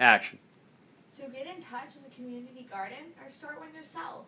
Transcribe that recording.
Action. So get in touch with the community garden or start one yourself.